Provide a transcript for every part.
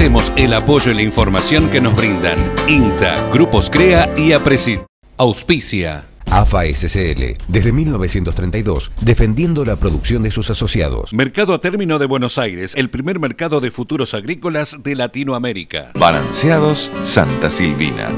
Agradecemos el apoyo y la información que nos brindan INTA, Grupos CREA y APRESID. Auspicia. AFA SCL, desde 1932, defendiendo la producción de sus asociados. Mercado a término de Buenos Aires, el primer mercado de futuros agrícolas de Latinoamérica. Balanceados Santa Silvina.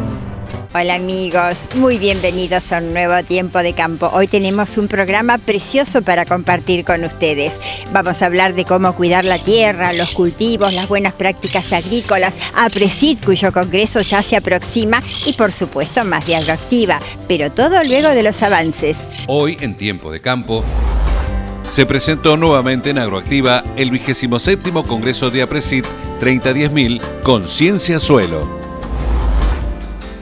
Hola amigos, muy bienvenidos a un nuevo tiempo de campo. Hoy tenemos un programa precioso para compartir con ustedes. Vamos a hablar de cómo cuidar la tierra, los cultivos, las buenas prácticas agrícolas, APRESID cuyo congreso ya se aproxima y por supuesto más de agroactiva, pero todo luego de los avances. Hoy en tiempo de campo se presentó nuevamente en Agroactiva el 27 Congreso de APRESID 3010.000 Conciencia Suelo.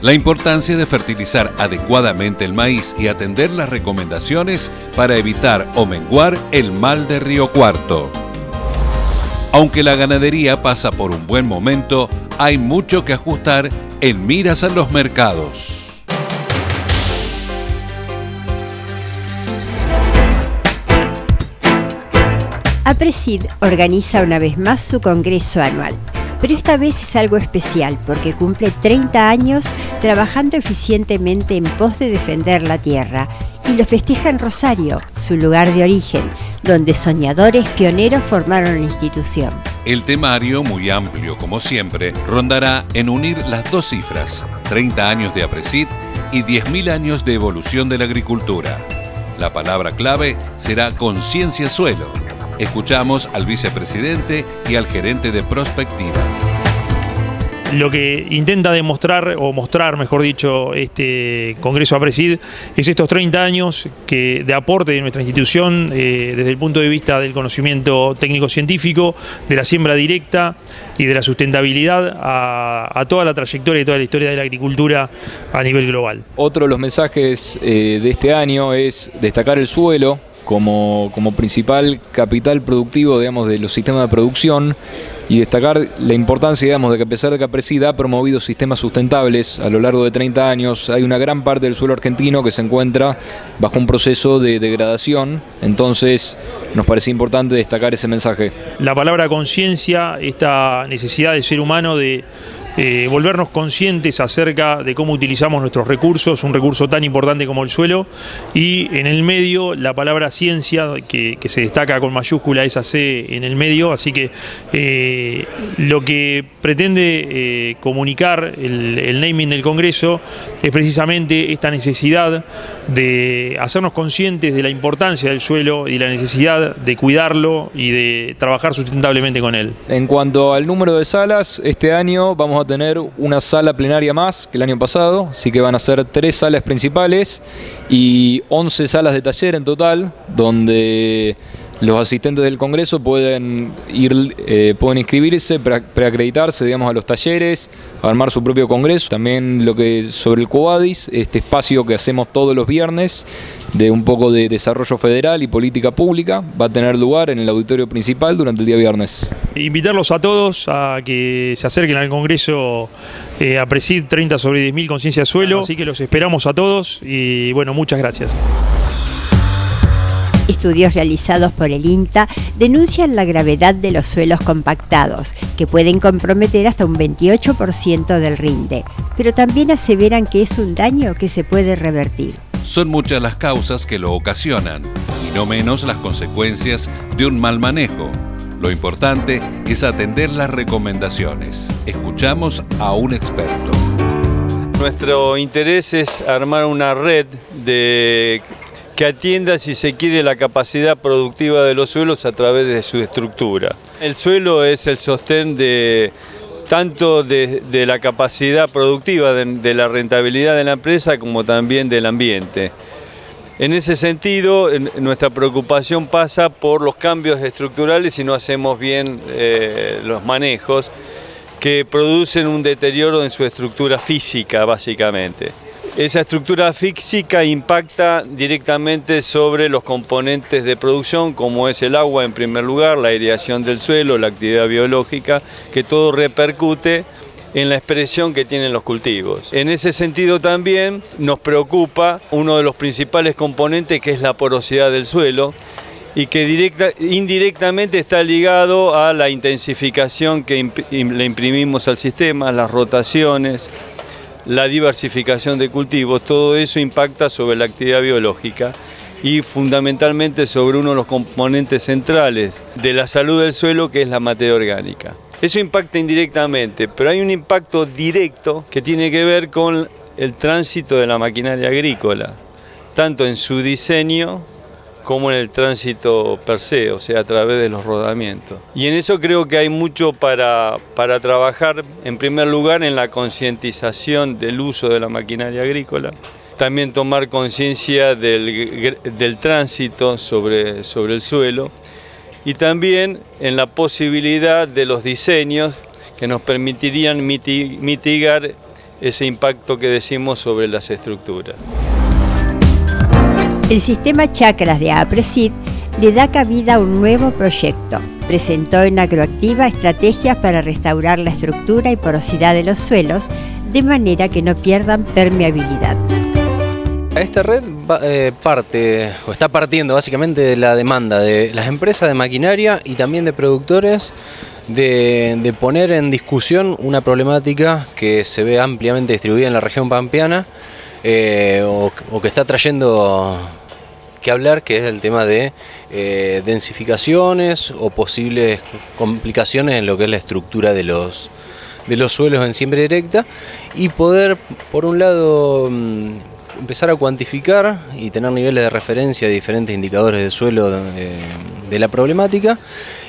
La importancia de fertilizar adecuadamente el maíz y atender las recomendaciones para evitar o menguar el mal de Río Cuarto. Aunque la ganadería pasa por un buen momento, hay mucho que ajustar en miras a los mercados. APRESID organiza una vez más su congreso anual pero esta vez es algo especial porque cumple 30 años trabajando eficientemente en pos de defender la tierra y lo festeja en Rosario, su lugar de origen, donde soñadores pioneros formaron la institución. El temario, muy amplio como siempre, rondará en unir las dos cifras, 30 años de APRESID y 10.000 años de evolución de la agricultura. La palabra clave será conciencia suelo, Escuchamos al vicepresidente y al gerente de Prospectiva. Lo que intenta demostrar, o mostrar, mejor dicho, este Congreso APRESID es estos 30 años que, de aporte de nuestra institución eh, desde el punto de vista del conocimiento técnico-científico, de la siembra directa y de la sustentabilidad a, toda la trayectoria y toda la historia de la agricultura a nivel global. Otro de los mensajes eh, de este año es destacar el suelo como, principal capital productivo digamos, de los sistemas de producción y destacar la importancia digamos, de que a pesar de que Apresida ha promovido sistemas sustentables a lo largo de 30 años, hay una gran parte del suelo argentino que se encuentra bajo un proceso de degradación, entonces nos parece importante destacar ese mensaje. La palabra conciencia, esta necesidad del ser humano de eh, volvernos conscientes acerca de cómo utilizamos nuestros recursos, un recurso tan importante como el suelo, y en el medio la palabra ciencia, que, se destaca con mayúscula esa C en el medio, así que eh, lo que pretende eh, comunicar el, el naming del Congreso es precisamente esta necesidad de hacernos conscientes de la importancia del suelo y la necesidad de cuidarlo y de trabajar sustentablemente con él. En cuanto al número de salas, este año vamos a a tener una sala plenaria más que el año pasado, así que van a ser tres salas principales y 11 salas de taller en total, donde los asistentes del Congreso pueden ir, eh, pueden inscribirse, preacreditarse, digamos, a los talleres, armar su propio congreso. También lo que sobre el Coadis, este espacio que hacemos todos los viernes de un poco de desarrollo federal y política pública, va a tener lugar en el auditorio principal durante el día viernes. Invitarlos a todos a que se acerquen al Congreso eh, a Presid 30 sobre 10.000 Conciencia Suelo, así que los esperamos a todos y bueno, muchas gracias. Estudios realizados por el INTA denuncian la gravedad de los suelos compactados, que pueden comprometer hasta un 28% del rinde, pero también aseveran que es un daño que se puede revertir. Son muchas las causas que lo ocasionan, y no menos las consecuencias de un mal manejo. Lo importante es atender las recomendaciones. Escuchamos a un experto. Nuestro interés es armar una red de que atienda, si se quiere, la capacidad productiva de los suelos a través de su estructura. El suelo es el sostén de tanto de, la capacidad productiva, de, la rentabilidad de la empresa, como también del ambiente. En ese sentido, nuestra preocupación pasa por los cambios estructurales si no hacemos bien eh, los manejos que producen un deterioro en su estructura física, básicamente. Esa estructura física impacta directamente sobre los componentes de producción, como es el agua en primer lugar, la aireación del suelo, la actividad biológica, que todo repercute en la expresión que tienen los cultivos. En ese sentido también nos preocupa uno de los principales componentes que es la porosidad del suelo y que directa, indirectamente está ligado a la intensificación que le imprimimos al sistema, las rotaciones, la diversificación de cultivos, todo eso impacta sobre la actividad biológica y fundamentalmente sobre uno de los componentes centrales de la salud del suelo que es la materia orgánica. Eso impacta indirectamente, pero hay un impacto directo que tiene que ver con el tránsito de la maquinaria agrícola, tanto en su diseño como en el tránsito per se, o sea, a través de los rodamientos. Y en eso creo que hay mucho para, para trabajar, en primer lugar, en la concientización del uso de la maquinaria agrícola, también tomar conciencia del, del, tránsito sobre, sobre el suelo y también en la posibilidad de los diseños que nos permitirían mitigar ese impacto que decimos sobre las estructuras. El sistema Chakras de APRESID le da cabida a un nuevo proyecto. Presentó en Agroactiva estrategias para restaurar la estructura y porosidad de los suelos de manera que no pierdan permeabilidad. Esta red eh, parte o está partiendo básicamente de la demanda de las empresas de maquinaria y también de productores de, poner en discusión una problemática que se ve ampliamente distribuida en la región pampeana eh, o que está trayendo que hablar, que es el tema de eh, densificaciones o posibles complicaciones en lo que es la estructura de los, de los suelos en siembra directa y poder, por un lado, mm, empezar a cuantificar y tener niveles de referencia de diferentes indicadores de suelo de, la problemática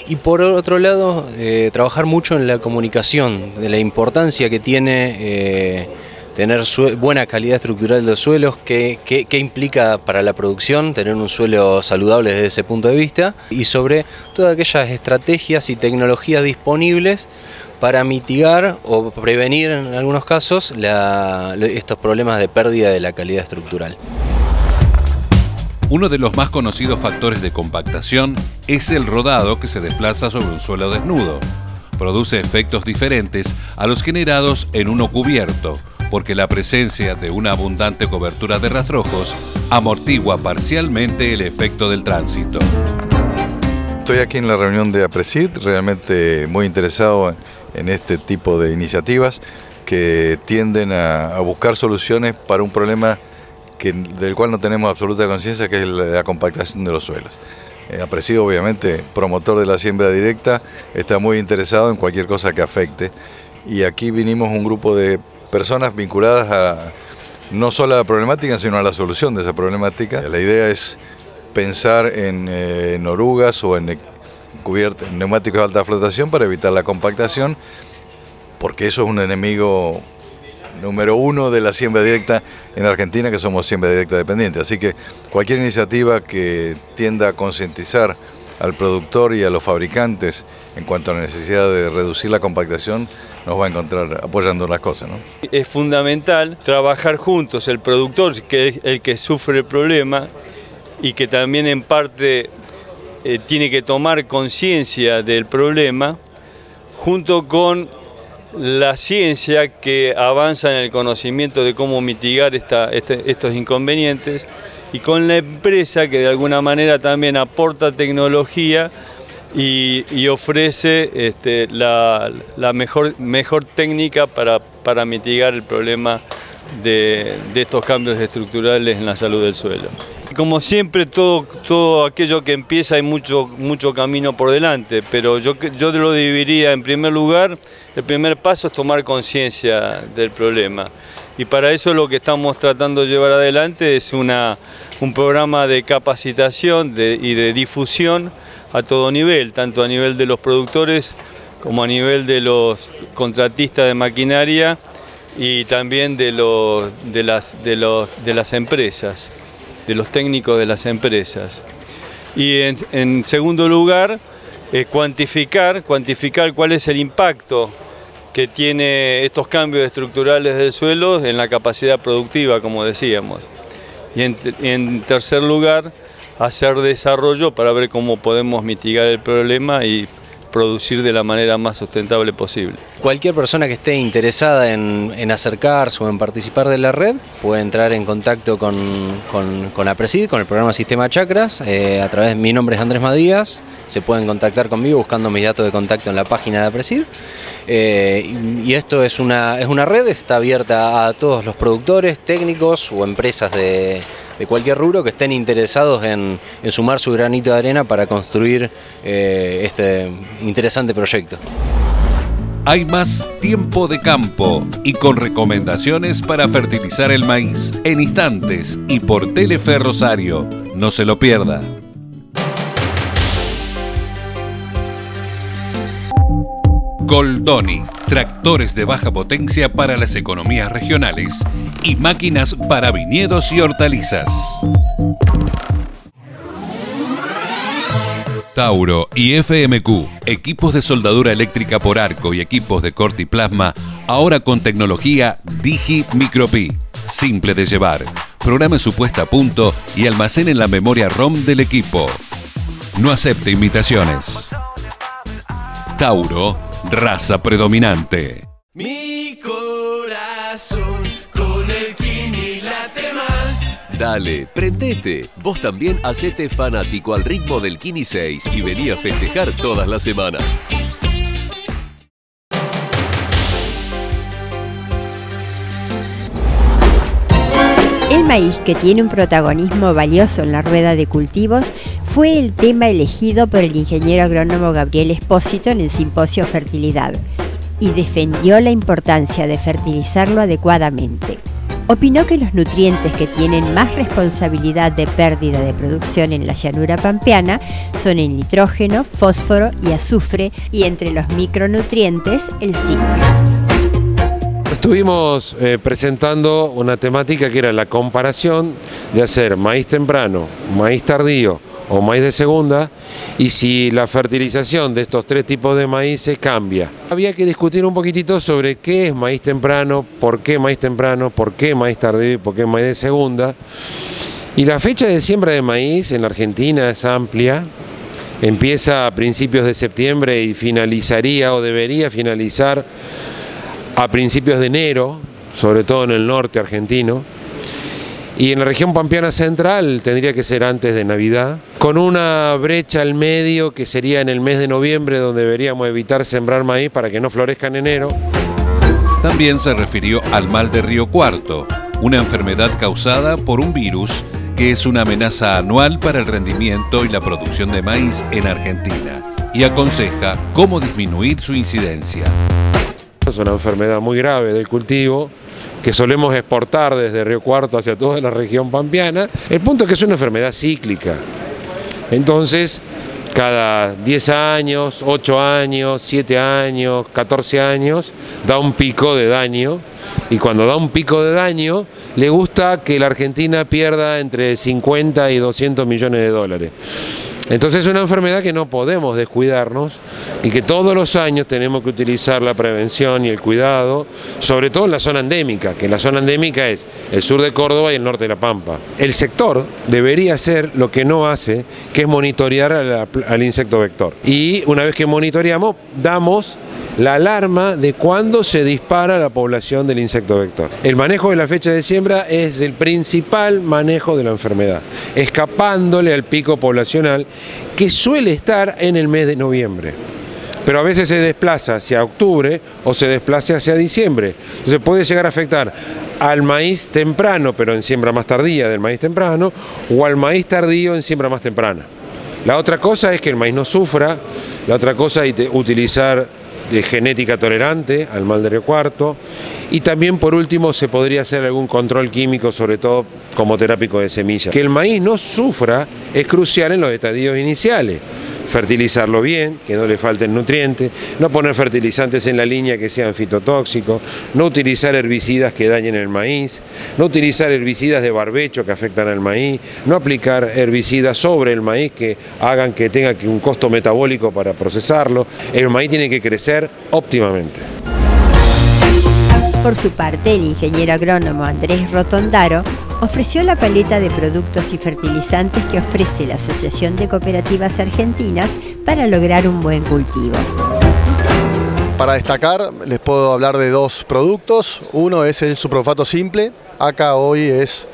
y por otro lado eh, trabajar mucho en la comunicación de la importancia que tiene eh, tener buena calidad estructural de los suelos, qué, implica para la producción tener un suelo saludable desde ese punto de vista y sobre todas aquellas estrategias y tecnologías disponibles para mitigar o prevenir en algunos casos estos problemas de pérdida de la calidad estructural. Uno de los más conocidos factores de compactación es el rodado que se desplaza sobre un suelo desnudo. Produce efectos diferentes a los generados en uno cubierto, porque la presencia de una abundante cobertura de rastrojos amortigua parcialmente el efecto del tránsito. Estoy aquí en la reunión de APRESID, realmente muy interesado en este tipo de iniciativas que tienden a, buscar soluciones para un problema del cual no tenemos absoluta conciencia, que es la, compactación de los suelos. Eh, APRESID, obviamente, promotor de la siembra directa, está muy interesado en cualquier cosa que afecte. Y aquí vinimos un grupo de personas vinculadas a no solo a la problemática, sino a la solución de esa problemática. La idea es pensar en, eh, orugas o en, neumáticos de alta flotación para evitar la compactación, porque eso es un enemigo número uno de la siembra directa en Argentina, que somos siembra directa dependiente. Así que cualquier iniciativa que tienda a concientizar al productor y a los fabricantes en cuanto a la necesidad de reducir la compactación, nos va a encontrar apoyando las cosas. ¿no? Es fundamental trabajar juntos, el productor, que es el que sufre el problema y que también en parte eh, tiene que tomar conciencia del problema, junto con la ciencia que avanza en el conocimiento de cómo mitigar este, estos inconvenientes y con la empresa que de alguna manera también aporta tecnología y, ofrece este, la, mejor, mejor técnica para, para mitigar el problema de, estos cambios estructurales en la salud del suelo. Como siempre, todo, todo aquello que empieza hay mucho, mucho camino por delante, pero yo, yo lo dividiría en primer lugar, el primer paso es tomar conciencia del problema. Y para eso lo que estamos tratando de llevar adelante es una, un programa de capacitación y de difusión a todo nivel, tanto a nivel de los productores como a nivel de los contratistas de maquinaria y también de, los, de, las, de, los, de las empresas, de los técnicos de las empresas. Y en, segundo lugar, eh, cuantificar, cuantificar cuál es el impacto que tiene estos cambios estructurales del suelo en la capacidad productiva, como decíamos. Y en tercer lugar, hacer desarrollo para ver cómo podemos mitigar el problema y producir de la manera más sustentable posible. Cualquier persona que esté interesada en, acercarse o en participar de la red puede entrar en contacto con, con, con APRESID, con el programa Sistema Chakras, eh, a través, mi nombre es Andrés Madías, se pueden contactar conmigo buscando mis datos de contacto en la página de APRESID. Eh, y, esto es una, es una red, está abierta a todos los productores, técnicos o empresas de, cualquier rubro que estén interesados en, en sumar su granito de arena para construir eh, este interesante proyecto. Hay más tiempo de campo y con recomendaciones para fertilizar el maíz en instantes y por Telefe Rosario. No se lo pierda. Goldoni, tractores de baja potencia para las economías regionales y máquinas para viñedos y hortalizas. Tauro y FMQ, equipos de soldadura eléctrica por arco y equipos de corte y plasma, ahora con tecnología Digi Micropi. Simple de llevar. Programe su puesta a punto y almacene la memoria ROM del equipo. No acepte invitaciones. Tauro, raza predominante. Mi corazón con el Kini late más. Dale, prendete. Vos también hacete fanático al ritmo del Kini 6 y vení a festejar todas las semanas. El maíz, que tiene un protagonismo valioso en la rueda de cultivos, fue el tema elegido por el ingeniero agrónomo Gabriel Espósito en el simposio Fertilidad y defendió la importancia de fertilizarlo adecuadamente. Opinó que los nutrientes que tienen más responsabilidad de pérdida de producción en la llanura pampeana son el nitrógeno, fósforo y azufre y entre los micronutrientes el zinc. Estuvimos eh, presentando una temática que era la comparación de hacer maíz temprano, maíz tardío o maíz de segunda y si la fertilización de estos tres tipos de maíces cambia. Había que discutir un poquitito sobre qué es maíz temprano, por qué maíz temprano, por qué maíz tardío y por qué maíz de segunda. Y la fecha de siembra de maíz en la Argentina es amplia, empieza a principios de septiembre y finalizaría o debería finalizar a principios de enero, sobre todo en el norte argentino. Y en la región pampeana central tendría que ser antes de Navidad, con una brecha al medio que sería en el mes de noviembre donde deberíamos evitar sembrar maíz para que no florezca en enero. También se refirió al mal de Río Cuarto, una enfermedad causada por un virus que es una amenaza anual para el rendimiento y la producción de maíz en Argentina, y aconseja cómo disminuir su incidencia. Es una enfermedad muy grave del cultivo que solemos exportar desde Río Cuarto hacia toda la región pampeana. El punto es que es una enfermedad cíclica. Entonces, cada 10 años, 8 años, 7 años, 14 años, da un pico de daño. Y cuando da un pico de daño, le gusta que la Argentina pierda entre 50 y 200 millones de dólares. Entonces es una enfermedad que no podemos descuidarnos y que todos los años tenemos que utilizar la prevención y el cuidado, sobre todo en la zona endémica, que la zona endémica es el sur de Córdoba y el norte de La Pampa. El sector debería hacer lo que no hace, que es monitorear al, al insecto vector. Y una vez que monitoreamos, damos la alarma de cuándo se dispara la población del insecto vector. El manejo de la fecha de siembra es el principal manejo de la enfermedad, escapándole al pico poblacional que suele estar en el mes de noviembre. Pero a veces se desplaza hacia octubre o se desplaza hacia diciembre. Entonces puede llegar a afectar al maíz temprano, pero en siembra más tardía del maíz temprano, o al maíz tardío en siembra más temprana. La otra cosa es que el maíz no sufra, la otra cosa es utilizar de genética tolerante al mal de Río Cuarto y también por último se podría hacer algún control químico, sobre todo como terápico de semillas. Que el maíz no sufra es crucial en los estadios iniciales. Fertilizarlo bien, que no le falten nutrientes, no poner fertilizantes en la línea que sean fitotóxicos, no utilizar herbicidas que dañen el maíz, no utilizar herbicidas de barbecho que afectan al maíz, no aplicar herbicidas sobre el maíz que hagan que tenga un costo metabólico para procesarlo. El maíz tiene que crecer óptimamente. Por su parte, el ingeniero agrónomo Andrés Rotondaro ofreció la paleta de productos y fertilizantes que ofrece la Asociación de Cooperativas Argentinas para lograr un buen cultivo. Para destacar, les puedo hablar de dos productos. Uno es el suprofato simple. Acá hoy es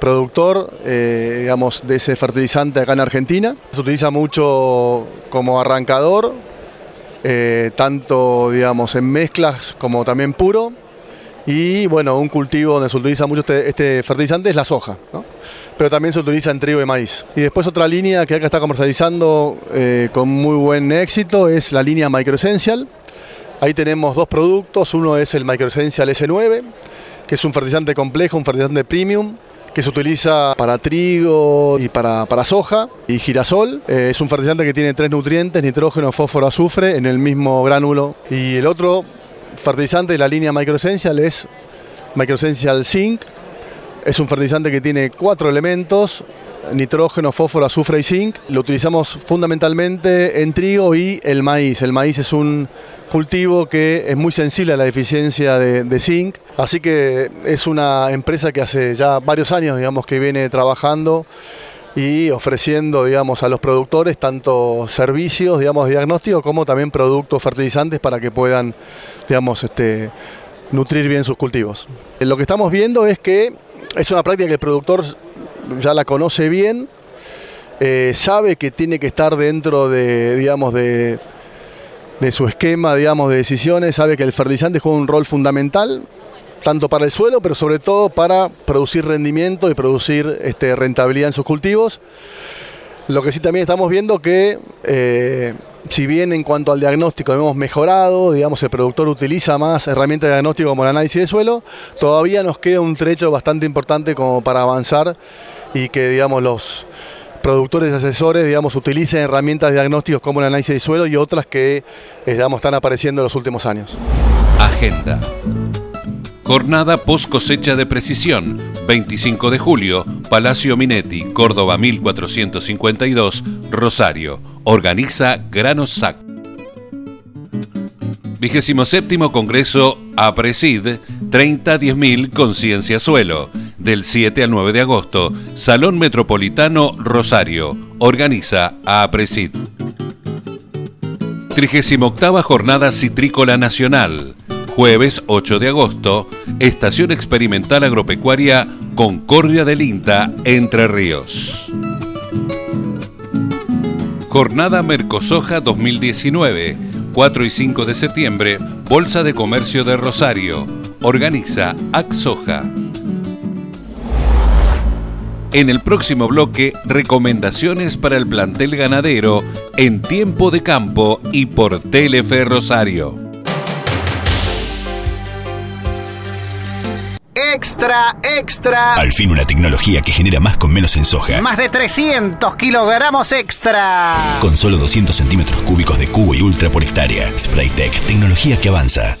productor eh, digamos, de ese fertilizante acá en Argentina. Se utiliza mucho como arrancador, eh, tanto digamos, en mezclas como también puro. Y bueno, un cultivo donde se utiliza mucho este, este fertilizante es la soja, ¿no? pero también se utiliza en trigo y maíz. Y después otra línea que acá está comercializando eh, con muy buen éxito es la línea Microessential. Ahí tenemos dos productos, uno es el Microessential S9, que es un fertilizante complejo, un fertilizante premium, que se utiliza para trigo y para, para soja y girasol. Eh, es un fertilizante que tiene tres nutrientes, nitrógeno, fósforo, azufre, en el mismo gránulo. Y el otro fertilizante de la línea Microessential es Microessential Zinc. Es un fertilizante que tiene cuatro elementos, nitrógeno, fósforo, azufre y zinc. Lo utilizamos fundamentalmente en trigo y el maíz. El maíz es un cultivo que es muy sensible a la deficiencia de, de zinc, así que es una empresa que hace ya varios años digamos, que viene trabajando y ofreciendo digamos, a los productores tanto servicios digamos, diagnósticos como también productos fertilizantes para que puedan digamos, este, nutrir bien sus cultivos. Lo que estamos viendo es que es una práctica que el productor ya la conoce bien, eh, sabe que tiene que estar dentro de, digamos, de, de su esquema digamos, de decisiones, sabe que el fertilizante juega un rol fundamental, tanto para el suelo, pero sobre todo para producir rendimiento y producir este, rentabilidad en sus cultivos. Lo que sí también estamos viendo que, eh, si bien en cuanto al diagnóstico hemos mejorado, digamos, el productor utiliza más herramientas de diagnóstico como el análisis de suelo, todavía nos queda un trecho bastante importante como para avanzar y que, digamos, los productores y asesores, digamos, utilicen herramientas de diagnósticos como el análisis de suelo y otras que, eh, digamos, están apareciendo en los últimos años. Agenda. Jornada post cosecha de precisión, 25 de julio, Palacio Minetti, Córdoba 1452, Rosario. Organiza Granos Sac. 27 Congreso APRESID 30-10.000 Conciencia Suelo, del 7 al 9 de agosto, Salón Metropolitano Rosario. Organiza APRESID. 38 Jornada Citrícola Nacional. Jueves 8 de agosto, Estación Experimental Agropecuaria Concordia del INTA, Entre Ríos. Jornada Mercosoja 2019, 4 y 5 de septiembre, Bolsa de Comercio de Rosario. Organiza Axoja. En el próximo bloque, recomendaciones para el plantel ganadero en tiempo de campo y por Telefe Rosario. Extra, extra. Al fin una tecnología que genera más con menos en soja. Más de 300 kilogramos extra. Con solo 200 centímetros cúbicos de cubo y ultra por hectárea. Spraytech, tecnología que avanza.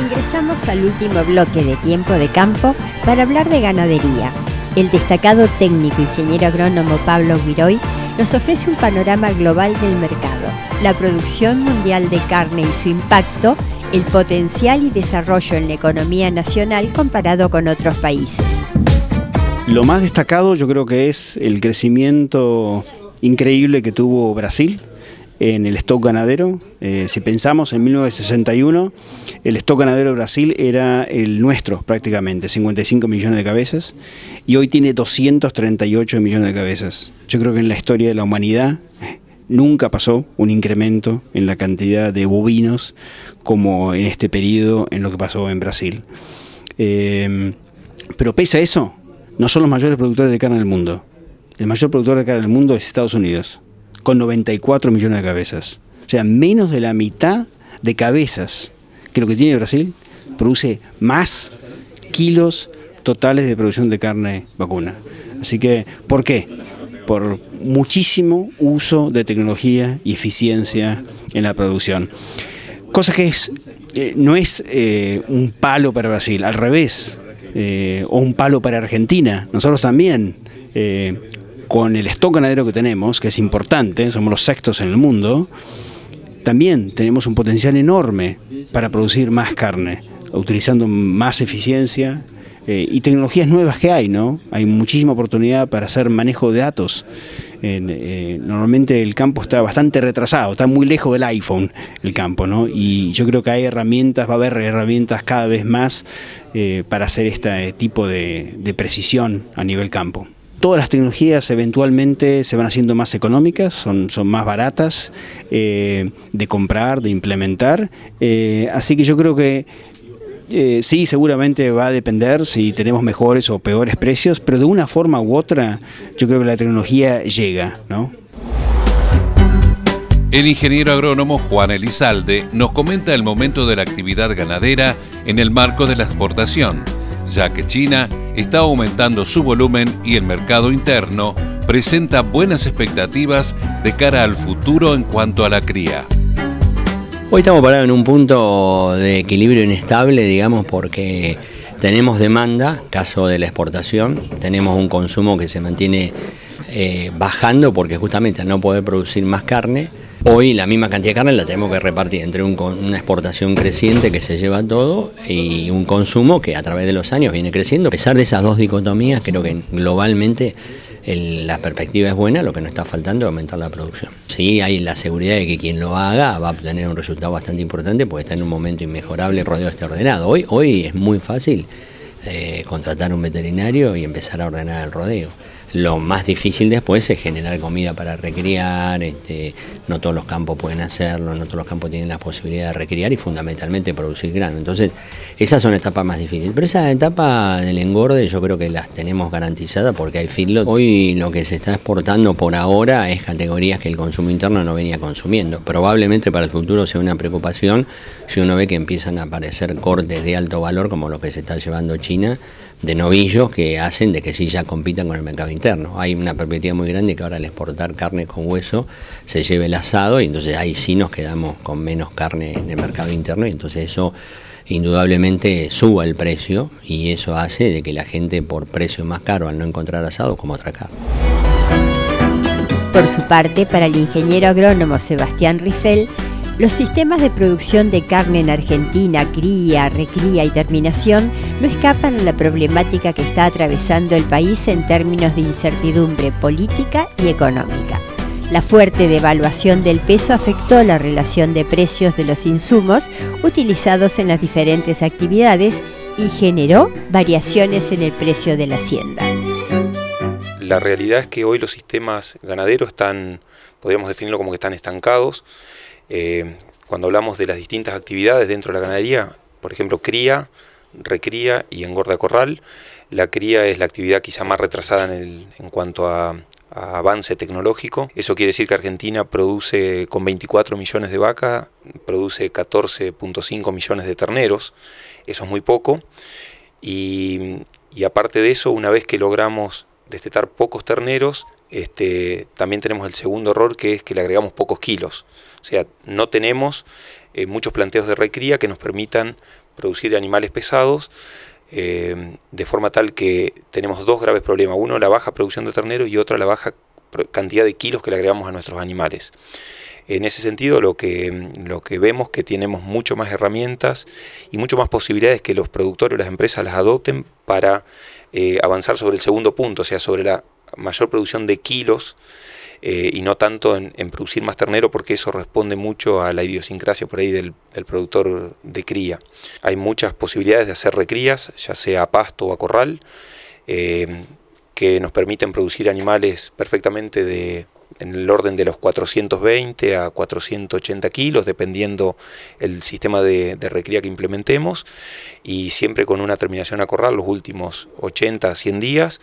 Ingresamos al último bloque de Tiempo de Campo para hablar de ganadería. El destacado técnico ingeniero agrónomo Pablo Viroy nos ofrece un panorama global del mercado, la producción mundial de carne y su impacto, el potencial y desarrollo en la economía nacional comparado con otros países. Lo más destacado yo creo que es el crecimiento increíble que tuvo Brasil en el stock ganadero. Eh, si pensamos en 1961, el stock ganadero de Brasil era el nuestro prácticamente, 55 millones de cabezas, y hoy tiene 238 millones de cabezas. Yo creo que en la historia de la humanidad eh, nunca pasó un incremento en la cantidad de bovinos como en este periodo en lo que pasó en Brasil. Eh, pero pese a eso, no son los mayores productores de carne del mundo. El mayor productor de carne del mundo es Estados Unidos con 94 millones de cabezas. O sea, menos de la mitad de cabezas que lo que tiene Brasil produce más kilos totales de producción de carne vacuna. Así que, ¿por qué? Por muchísimo uso de tecnología y eficiencia en la producción. Cosa que es, eh, no es eh, un palo para Brasil, al revés, eh, o un palo para Argentina. Nosotros también con el stock ganadero que tenemos, que es importante, somos los sextos en el mundo, también tenemos un potencial enorme para producir más carne, utilizando más eficiencia eh, y tecnologías nuevas que hay, ¿no? Hay muchísima oportunidad para hacer manejo de datos. Eh, normalmente el campo está bastante retrasado, está muy lejos del iPhone el campo, ¿no? Y yo creo que hay herramientas, va a haber herramientas cada vez más eh, para hacer este tipo de, de precisión a nivel campo. Todas las tecnologías eventualmente se van haciendo más económicas, son, son más baratas eh, de comprar, de implementar. Eh, así que yo creo que eh, sí, seguramente va a depender si tenemos mejores o peores precios, pero de una forma u otra yo creo que la tecnología llega, ¿no? El ingeniero agrónomo Juan Elizalde nos comenta el momento de la actividad ganadera en el marco de la exportación, ya que China está aumentando su volumen y el mercado interno presenta buenas expectativas de cara al futuro en cuanto a la cría. Hoy estamos parados en un punto de equilibrio inestable, digamos, porque tenemos demanda, caso de la exportación, tenemos un consumo que se mantiene eh, bajando porque justamente al no poder producir más carne, Hoy la misma cantidad de carne la tenemos que repartir entre una exportación creciente que se lleva todo y un consumo que a través de los años viene creciendo. A pesar de esas dos dicotomías, creo que globalmente la perspectiva es buena, lo que nos está faltando es aumentar la producción. Sí, hay la seguridad de que quien lo haga va a obtener un resultado bastante importante porque está en un momento inmejorable, el rodeo esté ordenado. Hoy, hoy es muy fácil eh, contratar un veterinario y empezar a ordenar el rodeo. Lo más difícil después es generar comida para recriar, este, no todos los campos pueden hacerlo, no todos los campos tienen la posibilidad de recriar y fundamentalmente producir grano. Entonces, esas son etapas más difíciles. Pero esa etapa del engorde yo creo que las tenemos garantizadas porque hay feedlot. Hoy lo que se está exportando por ahora es categorías que el consumo interno no venía consumiendo. Probablemente para el futuro sea una preocupación si uno ve que empiezan a aparecer cortes de alto valor como lo que se está llevando China de novillos que hacen de que sí ya compitan con el mercado interno. Hay una perspectiva muy grande que ahora al exportar carne con hueso se lleve el asado y entonces ahí sí nos quedamos con menos carne en el mercado interno y entonces eso indudablemente suba el precio y eso hace de que la gente por precio más caro al no encontrar asado como otra. Por su parte, para el ingeniero agrónomo Sebastián Rifel, los sistemas de producción de carne en Argentina, cría, recría y terminación, no escapan a la problemática que está atravesando el país en términos de incertidumbre política y económica. La fuerte devaluación del peso afectó la relación de precios de los insumos utilizados en las diferentes actividades y generó variaciones en el precio de la hacienda. La realidad es que hoy los sistemas ganaderos están, podríamos definirlo como que están estancados eh, cuando hablamos de las distintas actividades dentro de la ganadería, por ejemplo, cría, recría y engorda corral, la cría es la actividad quizá más retrasada en, cuanto a, avance tecnológico. Eso quiere decir que Argentina produce con 24 millones de vacas, produce 14.5 millones de terneros, eso es muy poco. Y, aparte de eso, una vez que logramos destetar pocos terneros, este, también tenemos el segundo error que es que le agregamos pocos kilos. O sea, no tenemos eh, muchos planteos de recría que nos permitan producir animales pesados, eh, de forma tal que tenemos dos graves problemas. Uno, la baja producción de ternero y otro, la baja cantidad de kilos que le agregamos a nuestros animales. En ese sentido, lo que, lo que vemos que tenemos mucho más herramientas y mucho más posibilidades que los productores o las empresas las adopten para eh, avanzar sobre el segundo punto, o sea, sobre la mayor producción de kilos eh, y no tanto en, producir más ternero porque eso responde mucho a la idiosincrasia por ahí del, productor de cría. Hay muchas posibilidades de hacer recrías, ya sea a pasto o a corral, eh, que nos permiten producir animales perfectamente de, en el orden de los 420 a 480 kilos, dependiendo el sistema de, de recría que implementemos, y siempre con una terminación a corral los últimos 80 a 100 días,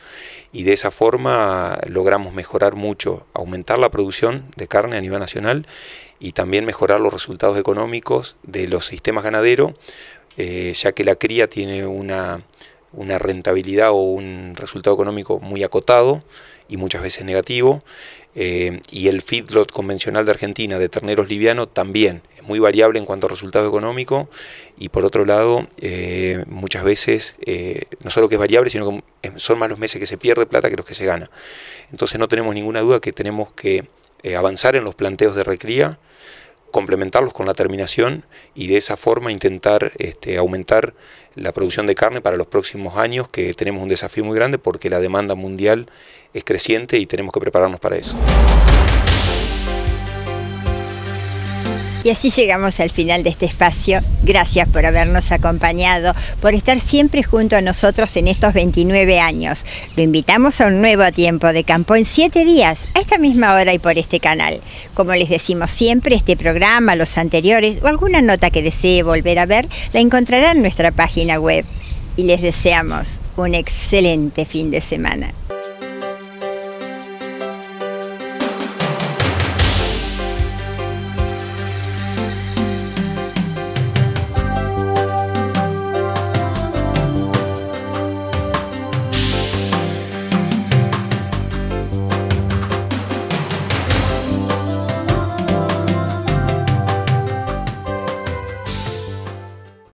y de esa forma logramos mejorar mucho, aumentar la producción de carne a nivel nacional y también mejorar los resultados económicos de los sistemas ganaderos, eh, ya que la cría tiene una, una rentabilidad o un resultado económico muy acotado y muchas veces negativo, eh, y el feedlot convencional de Argentina de terneros livianos también es muy variable en cuanto a resultado económico y por otro lado eh, muchas veces eh, no solo que es variable sino que son más los meses que se pierde plata que los que se gana. Entonces no tenemos ninguna duda que tenemos que avanzar en los planteos de recría complementarlos con la terminación y de esa forma intentar este, aumentar la producción de carne para los próximos años, que tenemos un desafío muy grande porque la demanda mundial es creciente y tenemos que prepararnos para eso. Y así llegamos al final de este espacio. Gracias por habernos acompañado, por estar siempre junto a nosotros en estos 29 años. Lo invitamos a un nuevo tiempo de campo en 7 días, a esta misma hora y por este canal. Como les decimos siempre, este programa, los anteriores o alguna nota que desee volver a ver, la encontrará en nuestra página web. Y les deseamos un excelente fin de semana.